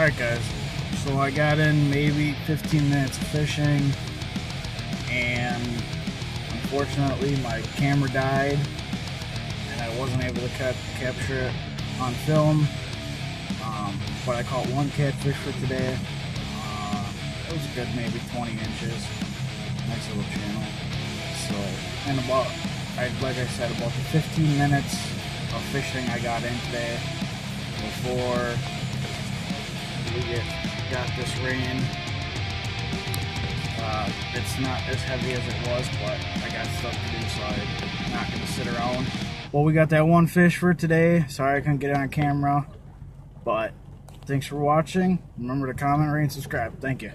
Alright guys, so I got in maybe 15 minutes of fishing and unfortunately my camera died and I wasn't able to cap capture it on film. Um, but I caught one catfish for today. Uh, it was a good maybe 20 inches. Nice little channel. So, and about, like I said, about the 15 minutes of fishing I got in today before we get, got this rain. Uh, it's not as heavy as it was, but I got stuff to do, so I'm not going to sit around. Well, we got that one fish for today. Sorry I couldn't get it on camera, but thanks for watching. Remember to comment, rate, and subscribe. Thank you.